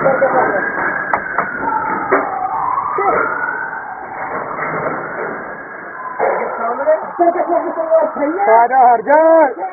বলতে পারবেন সারা হার যায়